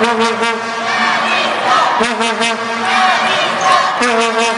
Revista! Revista! Revista!